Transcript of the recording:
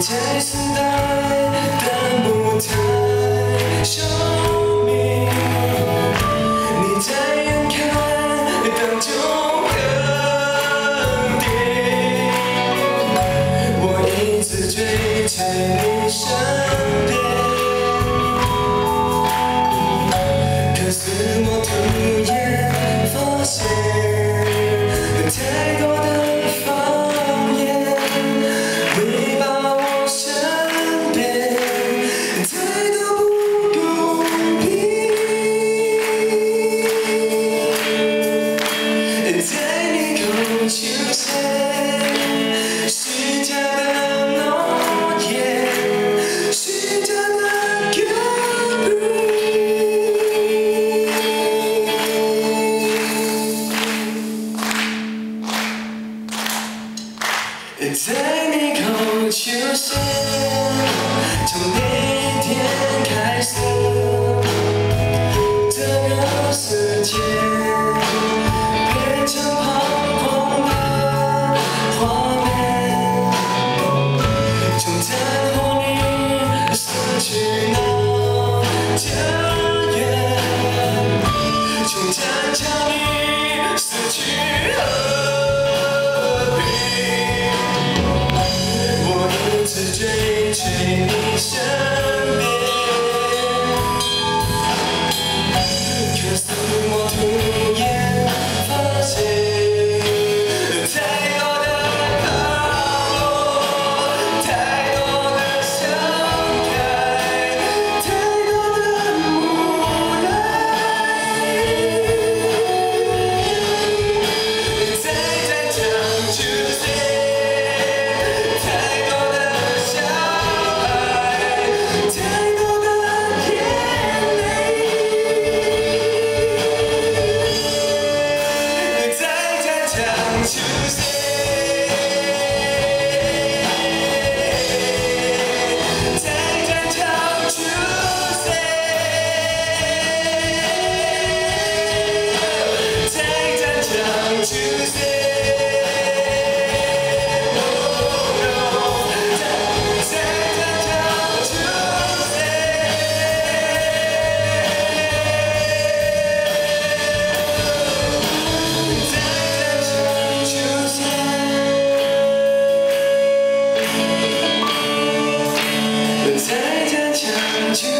在等待，但不太说明。你在远看，当中肯定。我一直追在你身边，在你口出现，从那天开始，这个世界变成 you